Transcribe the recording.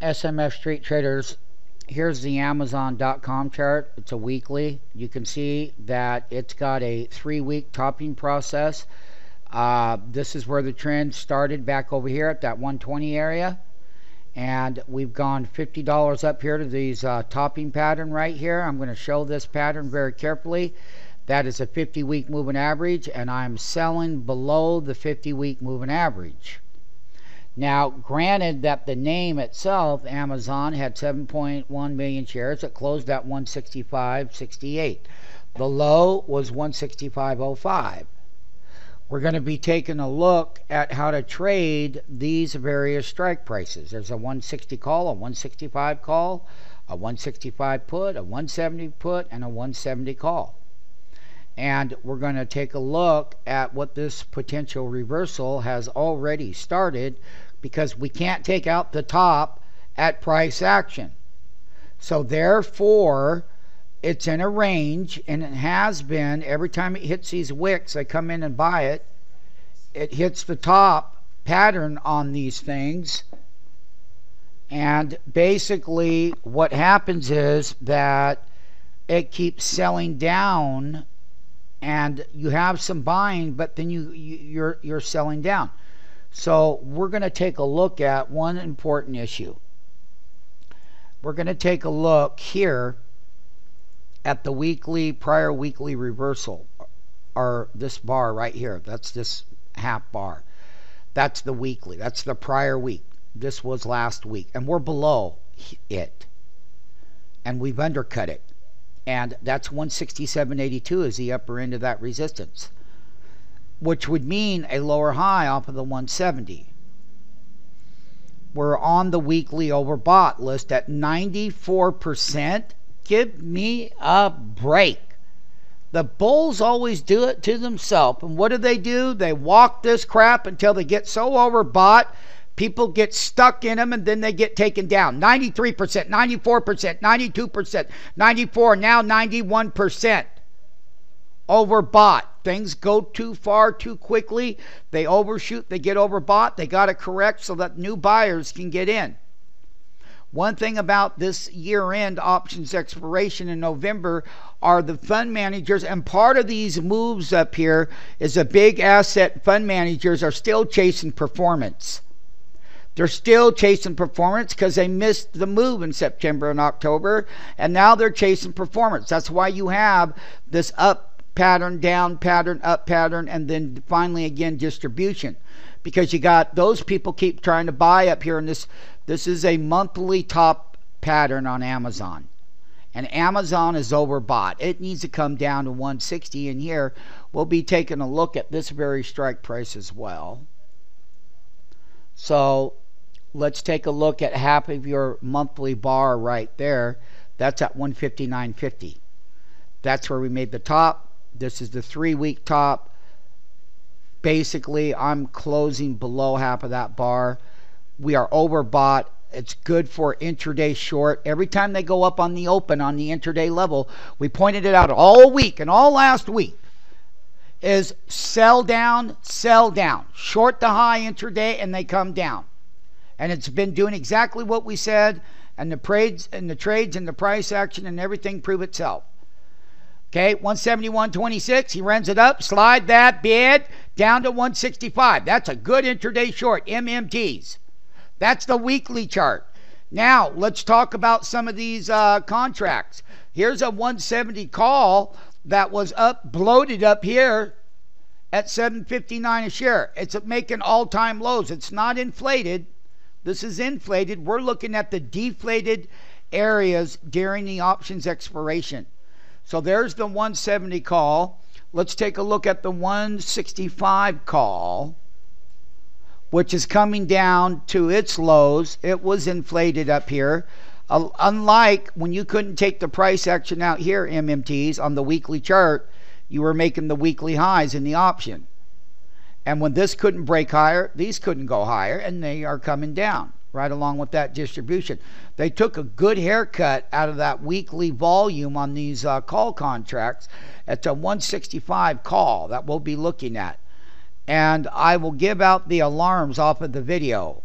SMF Street Traders. Here's the Amazon.com chart. It's a weekly. You can see that it's got a three week topping process. Uh, this is where the trend started back over here at that 120 area. And we've gone $50 up here to these uh, topping pattern right here. I'm going to show this pattern very carefully. That is a 50 week moving average, and I'm selling below the 50 week moving average. Now, granted that the name itself, Amazon, had 7.1 million shares. It closed at 165.68. The low was 165.05. We're going to be taking a look at how to trade these various strike prices. There's a 160 call, a 165 call, a 165 put, a 170 put, and a 170 call. And we're going to take a look at what this potential reversal has already started because we can't take out the top at price action. So therefore, it's in a range and it has been every time it hits these wicks, I come in and buy it. It hits the top pattern on these things. And basically, what happens is that it keeps selling down and you have some buying, but then you, you you're you're selling down. So we're going to take a look at one important issue. We're going to take a look here at the weekly prior weekly reversal or this bar right here. That's this half bar. That's the weekly. That's the prior week. This was last week and we're below it. And we've undercut it and that's 167.82 is the upper end of that resistance which would mean a lower high off of the 170 we're on the weekly overbought list at 94% give me a break. The bulls always do it to themselves. And what do they do? They walk this crap until they get so overbought People get stuck in them and then they get taken down. 93%, 94%, 92%, 94, now 91%. Overbought. Things go too far too quickly. They overshoot, they get overbought. They got to correct so that new buyers can get in. One thing about this year end options expiration in November are the fund managers, and part of these moves up here is a big asset fund managers are still chasing performance. They're still chasing performance because they missed the move in September and October, and now they're chasing performance. That's why you have this up pattern, down pattern, up pattern, and then finally again distribution. Because you got those people keep trying to buy up here, and this this is a monthly top pattern on Amazon. And Amazon is overbought. It needs to come down to 160. And here we'll be taking a look at this very strike price as well. So let's take a look at half of your monthly bar right there. That's at 159.50. That's where we made the top. This is the three week top. Basically, I'm closing below half of that bar. We are overbought. It's good for intraday short. Every time they go up on the open on the intraday level, we pointed it out all week and all last week is sell down, sell down. Short the high intraday and they come down. And it's been doing exactly what we said, and the trades and the trades and the price action and everything prove itself. Okay, 171.26. He runs it up, slide that bid down to 165. That's a good intraday short, MMTs. That's the weekly chart. Now, let's talk about some of these uh, contracts. Here's a 170 call that was up, bloated up here at 759 a share. It's making all-time lows. It's not inflated. This is inflated. We're looking at the deflated areas during the options expiration. So there's the 170 call. Let's take a look at the 165 call, which is coming down to its lows. It was inflated up here. Uh, unlike when you couldn't take the price action out here, MMTs, on the weekly chart, you were making the weekly highs in the option. And when this couldn't break higher, these couldn't go higher, and they are coming down right along with that distribution. They took a good haircut out of that weekly volume on these uh, call contracts. It's a 165 call that we'll be looking at. And I will give out the alarms off of the video.